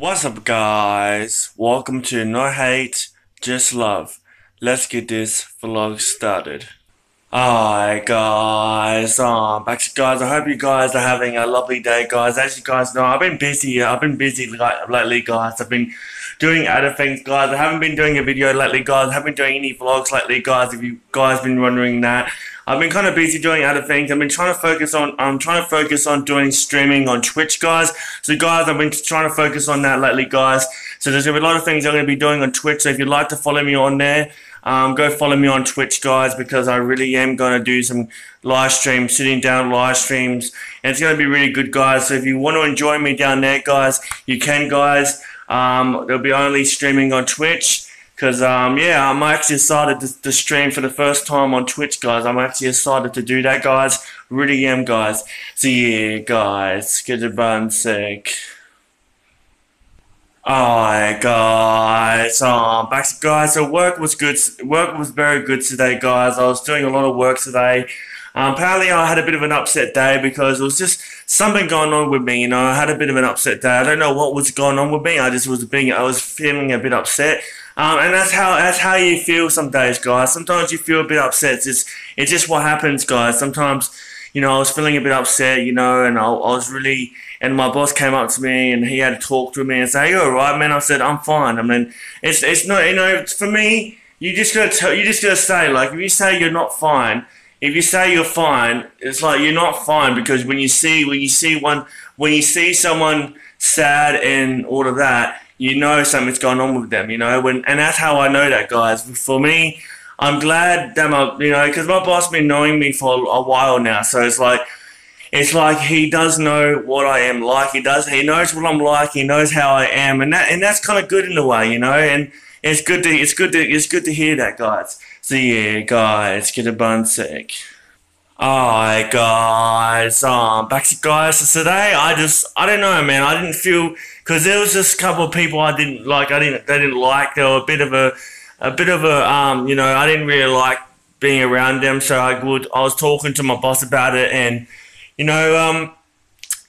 What's up, guys? Welcome to No Hate, Just Love. Let's get this vlog started. Alright, guys. Um, back to guys. I hope you guys are having a lovely day, guys. As you guys know, I've been busy. I've been busy lately, guys. I've been doing other things, guys. I haven't been doing a video lately, guys. I haven't been doing any vlogs lately, guys. If you guys been wondering that. I've been kind of busy doing other things. I've been trying to focus on, I'm trying to focus on doing streaming on Twitch, guys. So, guys, I've been trying to focus on that lately, guys. So, there's to be a lot of things I'm going to be doing on Twitch. So, if you'd like to follow me on there, um, go follow me on Twitch, guys, because I really am going to do some live streams, sitting down live streams. And it's going to be really good, guys. So, if you want to enjoy me down there, guys, you can, guys. Um, they'll be only streaming on Twitch. Because, um, yeah, I'm actually excited to, to, stream for the first time on Twitch, guys. I'm actually excited to do that, guys. Really am, guys. So, yeah, guys, get a bun sick. Alright, guys. Um, back to guys. So, work was good. Work was very good today, guys. I was doing a lot of work today. Um, apparently, I had a bit of an upset day because it was just something going on with me. You know, I had a bit of an upset day. I don't know what was going on with me. I just was being, I was feeling a bit upset. Um, and that's how that's how you feel some days, guys. Sometimes you feel a bit upset. It's just, it's just what happens, guys. Sometimes, you know, I was feeling a bit upset, you know, and I, I was really. And my boss came up to me and he had to talk to me and say, "You're all right, man?" I said, "I'm fine." I mean, it's it's not, you know, for me, you just gotta tell, you just gotta say, like, if you say you're not fine, if you say you're fine, it's like you're not fine because when you see when you see one when you see someone sad and all of that you know something's going on with them, you know, when, and that's how I know that, guys. For me, I'm glad that my, you know, because my boss been knowing me for a while now, so it's like, it's like he does know what I am like. He does. He knows what I'm like. He knows how I am, and that and that's kind of good in a way, you know. And it's good to it's good to it's good to hear that, guys. So yeah, guys, get a bun sick. Alright, guys. Um, back to guys. So today, I just I don't know, man. I didn't feel because there was just a couple of people I didn't like. I didn't they didn't like. They were a bit of a a bit of a um you know I didn't really like being around them. So I would I was talking to my boss about it, and you know um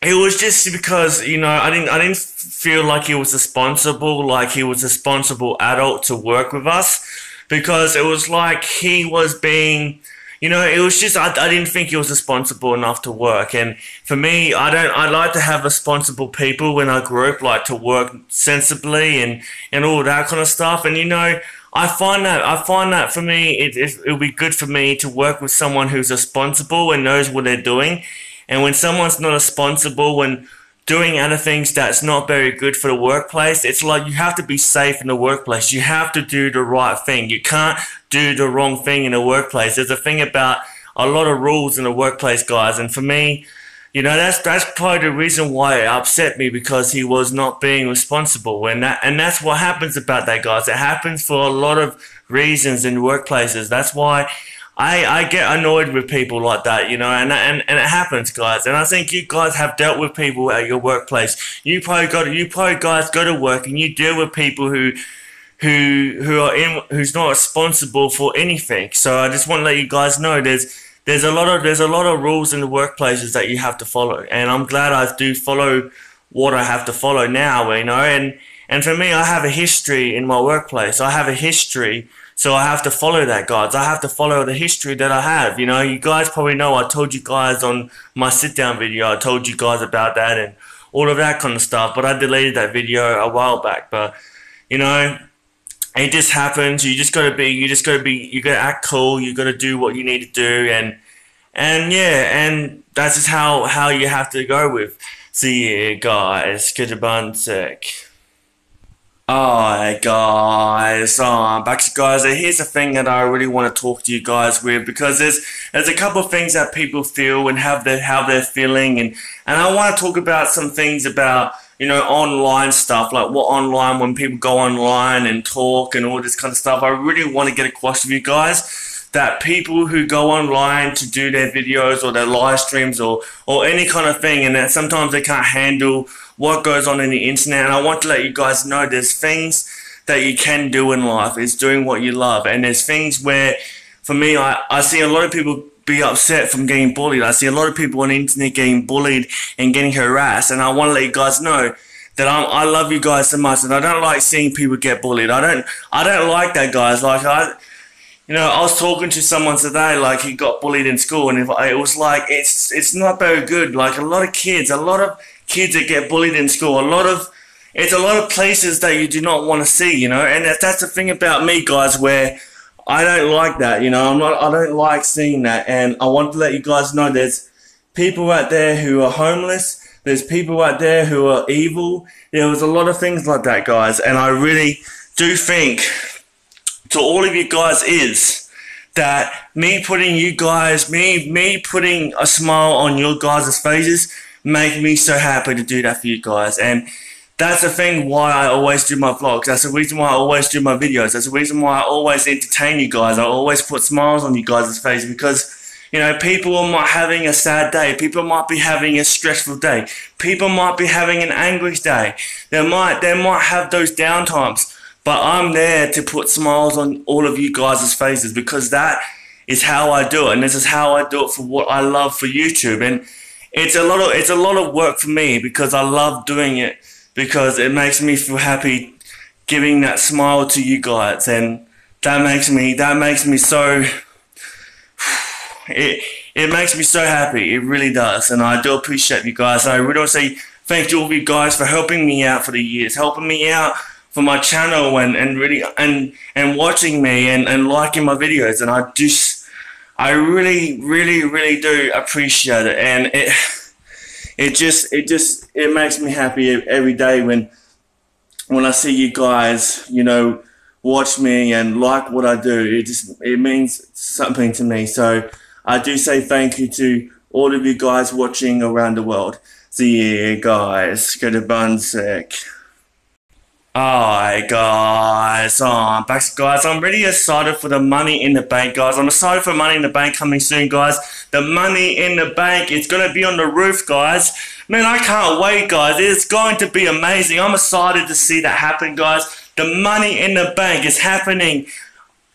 it was just because you know I didn't I didn't feel like he was responsible like he was a responsible adult to work with us because it was like he was being you know, it was just I, I didn't think he was responsible enough to work. And for me, I don't. I like to have responsible people when I group, like to work sensibly and and all that kind of stuff. And you know, I find that I find that for me, it it will be good for me to work with someone who's responsible and knows what they're doing. And when someone's not responsible, when doing other things that's not very good for the workplace. It's like you have to be safe in the workplace. You have to do the right thing. You can't do the wrong thing in the workplace. There's a thing about a lot of rules in the workplace, guys. And for me, you know, that's that's probably the reason why it upset me because he was not being responsible, and that and that's what happens about that, guys. It happens for a lot of reasons in workplaces. That's why I, I get annoyed with people like that, you know, and, and and it happens, guys. And I think you guys have dealt with people at your workplace. You probably got you probably guys go to work and you deal with people who who who are in who's not responsible for anything. So I just want to let you guys know there's there's a lot of there's a lot of rules in the workplaces that you have to follow, and I'm glad I do follow what I have to follow now, you know, and and for me, I have a history in my workplace. I have a history so I have to follow that, guys. I have to follow the history that I have. You know, you guys probably know I told you guys on my sit down video, I told you guys about that and all of that kind of stuff. But I deleted that video a while back. But, you know, it just happens. You just gotta be, you just gotta be, you gotta act cool. You gotta do what you need to do. And, and yeah, and that's just how, how you have to go with. See you guys. Bun sick. Alright guys, oh, back to guys, here's a thing that I really want to talk to you guys with because there's there's a couple of things that people feel and have their how they're feeling and and I want to talk about some things about you know online stuff like what online when people go online and talk and all this kind of stuff. I really want to get across to you guys that people who go online to do their videos or their live streams or or any kind of thing and that sometimes they can't handle what goes on in the internet. And I want to let you guys know there's things that you can do in life. It's doing what you love. And there's things where, for me, I, I see a lot of people be upset from getting bullied. I see a lot of people on the internet getting bullied and getting harassed. And I want to let you guys know that I'm, I love you guys so much, and I don't like seeing people get bullied. I don't, I don't like that, guys. Like I, you know, I was talking to someone today, like he got bullied in school, and it was like it's, it's not very good. Like a lot of kids, a lot of kids that get bullied in school, a lot of, it's a lot of places that you do not want to see, you know, and that's the thing about me, guys, where I don't like that, you know, I'm not, I don't like seeing that, and I want to let you guys know there's people out there who are homeless there's people out there who are evil. There was a lot of things like that, guys. And I really do think to all of you guys is that me putting you guys, me, me putting a smile on your guys' faces make me so happy to do that for you guys. And that's the thing why I always do my vlogs. That's the reason why I always do my videos. That's the reason why I always entertain you guys. I always put smiles on you guys' faces because you know, people might having a sad day. People might be having a stressful day. People might be having an anguish day. They might, they might have those down times. But I'm there to put smiles on all of you guys' faces because that is how I do it. And this is how I do it for what I love for YouTube. And it's a lot of, it's a lot of work for me because I love doing it because it makes me feel happy giving that smile to you guys. And that makes me, that makes me so it it makes me so happy. It really does, and I do appreciate you guys. I want to say thank you all of you guys for helping me out for the years, helping me out for my channel, and, and really and and watching me and, and liking my videos. And I just I really really really do appreciate it, and it it just it just it makes me happy every day when when I see you guys, you know, watch me and like what I do. It just it means something to me. So I do say thank you to all of you guys watching around the world. See you guys. Get a bun sick. Alright guys, oh, I'm back guys, I'm really excited for the money in the bank guys. I'm excited for money in the bank coming soon guys. The money in the bank. It's gonna be on the roof guys. Man, I can't wait guys. It's going to be amazing. I'm excited to see that happen guys. The money in the bank is happening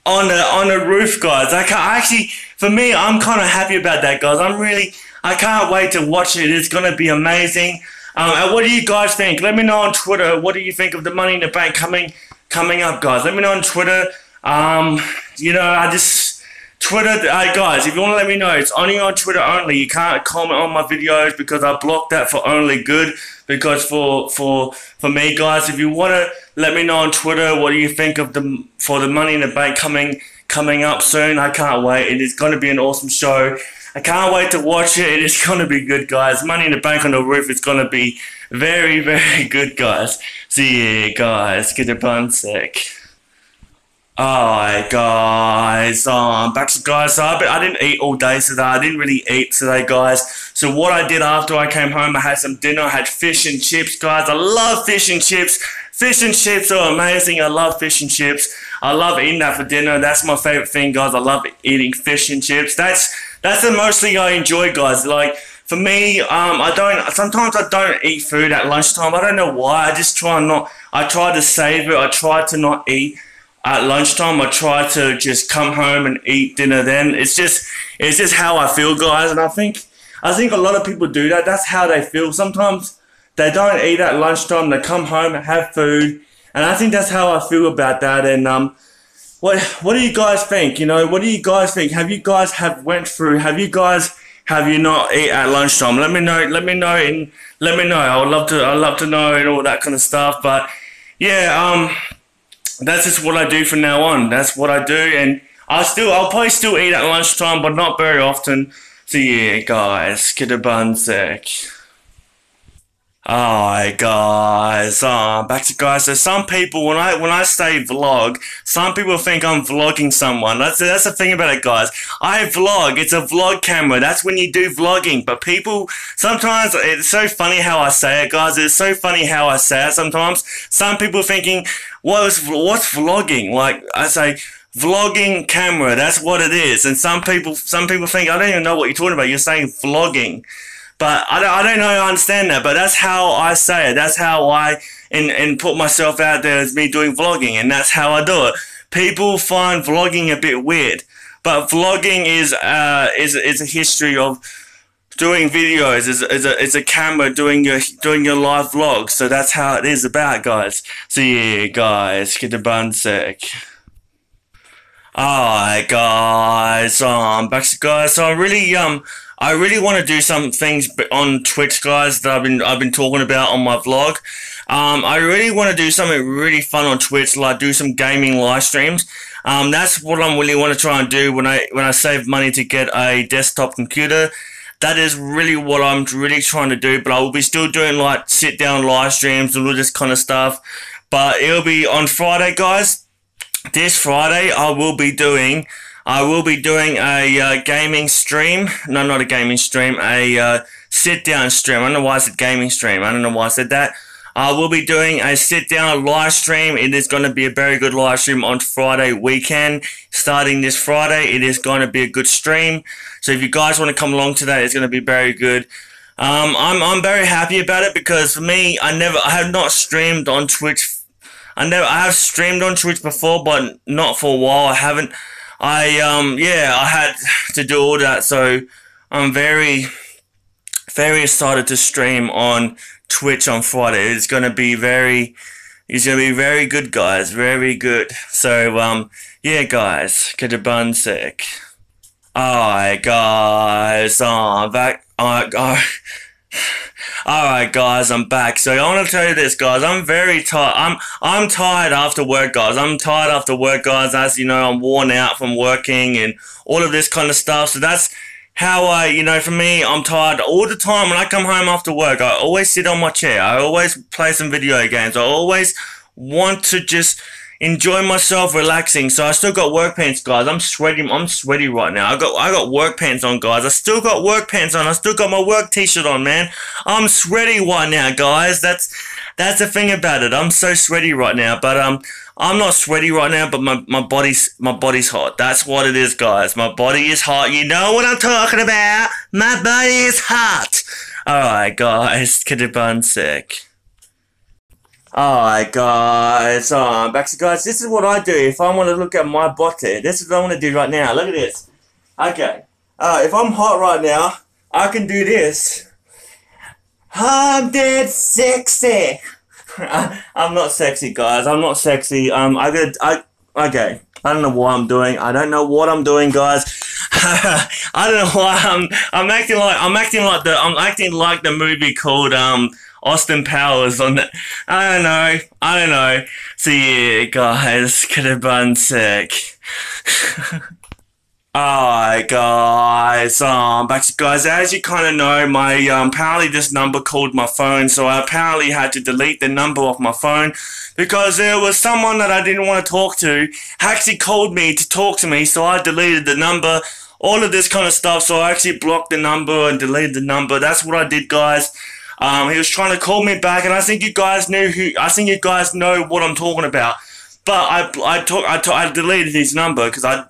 on the on the roof, guys. I can't actually, for me, I'm kind of happy about that, guys. I'm really, I can't wait to watch it. It's gonna be amazing. Um, what do you guys think? Let me know on Twitter. What do you think of the Money in the Bank coming coming up, guys? Let me know on Twitter. Um, you know, I just Twitter, uh, guys. If you want to let me know, it's only on Twitter only. You can't comment on my videos because I blocked that for only good. Because for for for me, guys, if you want to let me know on Twitter what do you think of the for the Money in the Bank coming coming up soon. I can't wait. It is going to be an awesome show. I can't wait to watch it. It is going to be good, guys. Money in the Bank on the roof is going to be very, very good, guys. See you, guys. Get your bun. Alright guys, um, back to guys, so I, I didn't eat all day today, I didn't really eat today guys, so what I did after I came home, I had some dinner, I had fish and chips guys, I love fish and chips, fish and chips are amazing, I love fish and chips, I love eating that for dinner, that's my favourite thing guys, I love eating fish and chips, that's, that's the most thing I enjoy guys, like, for me, um, I don't, sometimes I don't eat food at lunchtime, I don't know why, I just try not, I try to save it, I try to not eat, at lunchtime I try to just come home and eat dinner then. It's just it's just how I feel guys and I think I think a lot of people do that. That's how they feel. Sometimes they don't eat at lunchtime, they come home and have food. And I think that's how I feel about that and um what what do you guys think? You know, what do you guys think? Have you guys have went through have you guys have you not eat at lunchtime? Let me know let me know and let me know. I would love to I'd love to know and all that kind of stuff. But yeah, um that's just what I do from now on. That's what I do, and I still, I'll probably still eat at lunchtime, but not very often. So yeah, guys, get a bun sec. Alright guys, uh, back to guys. So some people, when I when I say vlog, some people think I'm vlogging someone. That's that's the thing about it, guys. I vlog. It's a vlog camera. That's when you do vlogging. But people sometimes it's so funny how I say it, guys. It's so funny how I say it. Sometimes some people thinking, what's what's vlogging? Like I say, vlogging camera. That's what it is. And some people some people think I don't even know what you're talking about. You're saying vlogging. But I don't, I don't know I understand that, but that's how I say it. That's how I and, and put myself out there as me doing vlogging, and that's how I do it. People find vlogging a bit weird, but vlogging is uh is is a history of doing videos is, is a is a camera doing your doing your live vlog. So that's how it is about, guys. So yeah, guys, get the bun sick. Alright, guys. Um, back to guys. So I really um. I really want to do some things on Twitch, guys, that I've been I've been talking about on my vlog. Um, I really want to do something really fun on Twitch, like do some gaming live streams. Um, that's what I'm really want to try and do when I when I save money to get a desktop computer. That is really what I'm really trying to do. But I will be still doing like sit down live streams and all this kind of stuff. But it'll be on Friday, guys. This Friday, I will be doing I will be doing a uh, gaming stream. No, not a gaming stream. A uh, sit down stream. I don't know why I said gaming stream. I don't know why I said that. I will be doing a sit down live stream. It is going to be a very good live stream on Friday weekend. Starting this Friday, it is going to be a good stream. So if you guys want to come along to that, it's going to be very good. Um, I'm I'm very happy about it because for me, I never I have not streamed on Twitch. I never I have streamed on Twitch before, but not for a while. I haven't. I um yeah, I had to do all that, so I'm very very excited to stream on Twitch on Friday. It's gonna be very it's gonna be very good guys, very good. So um yeah guys, get a bun sick. Alright guys, oh, I'm back alright guys Alright guys, I'm back. So I want to tell you this guys, I'm very tired. I'm I'm tired after work guys. I'm tired after work guys. As you know, I'm worn out from working and all of this kind of stuff. So that's how I, you know, for me, I'm tired all the time when I come home after work. I always sit on my chair. I always play some video games. I always want to just enjoy myself, relaxing. So I still got work pants, guys. I'm sweating. I'm sweaty right now. I got I got work pants on, guys. I still got work pants on. I still got my work t-shirt on, man. I'm sweaty right now, guys. That's that's the thing about it. I'm so sweaty right now, but um. I'm not sweaty right now, but my, my body's my body's hot. That's what it is, guys. My body is hot. You know what I'm talking about. My body is hot. Alright, guys. Get a bun sick. Alright guys, um, back to guys, this is what I do if I want to look at my body. This is what I want to do right now. Look at this. Okay. Uh, if I'm hot right now, I can do this. I'm dead sexy. I'm not sexy, guys. I'm not sexy. Um, I got, I, okay. I don't know what I'm doing. I don't know what I'm doing, guys. I don't know why I'm, I'm acting like, I'm acting like the, I'm acting like the movie called, um, Austin Powers on that. I don't know. I don't know. So yeah, guys, could have been sick. Alright guys, um, back to guys, as you kind of know, my, um, apparently this number called my phone, so I apparently had to delete the number off my phone, because there was someone that I didn't want to talk to, actually called me to talk to me, so I deleted the number, all of this kind of stuff, so I actually blocked the number and deleted the number, that's what I did guys, um, he was trying to call me back, and I think you guys knew who. I think you guys know what I'm talking about. But I I talk, I, talk, I deleted his number because I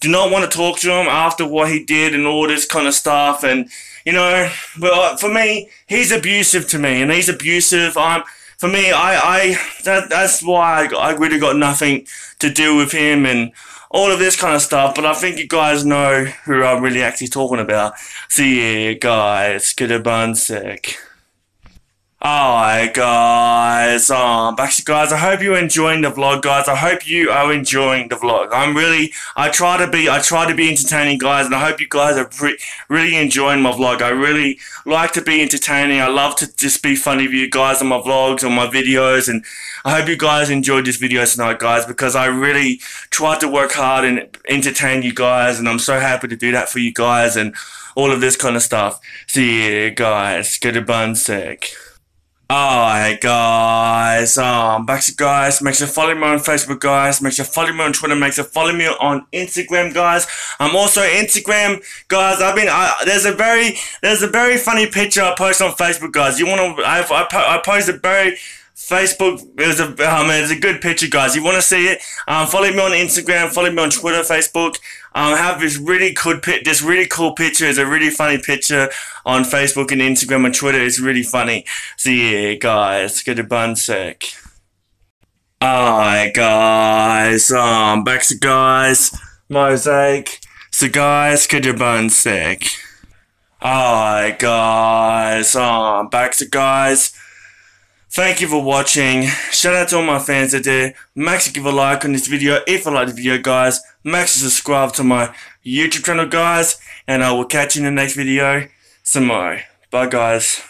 do not want to talk to him after what he did and all this kind of stuff. And you know, well, uh, for me, he's abusive to me, and he's abusive. I'm for me, I I that that's why I, I really got nothing to do with him and all of this kind of stuff. But I think you guys know who I'm really actually talking about. See you guys, sick. Alright guys, um, actually guys, I hope you're enjoying the vlog guys, I hope you are enjoying the vlog, I'm really, I try to be, I try to be entertaining guys, and I hope you guys are re really enjoying my vlog, I really like to be entertaining, I love to just be funny with you guys on my vlogs, on my videos, and I hope you guys enjoyed this video tonight guys, because I really tried to work hard and entertain you guys, and I'm so happy to do that for you guys, and all of this kind of stuff. See you guys, get a bun sick. Alright guys, um, back to guys, make sure follow me on Facebook guys, make sure follow me on Twitter, make sure follow me on Instagram guys. I'm also Instagram guys, I've been, I, there's a very, there's a very funny picture I post on Facebook guys. You wanna, I, I, I post a very Facebook is a um, it's a good picture, guys. You want to see it? Um, follow me on Instagram, follow me on Twitter, Facebook. Um, have this really good pit, this really cool picture. It's a really funny picture on Facebook and Instagram and Twitter. It's really funny. So yeah, guys, get a bun sec. Alright, guys. Um, back to guys. Mosaic. So guys, get your bun sec. Alright, guys. Um, back to guys. Thank you for watching. Shout out to all my fans out there. Sure give a like on this video if you like the video, guys. Make sure to subscribe to my YouTube channel, guys. And I will catch you in the next video. More. Bye, guys.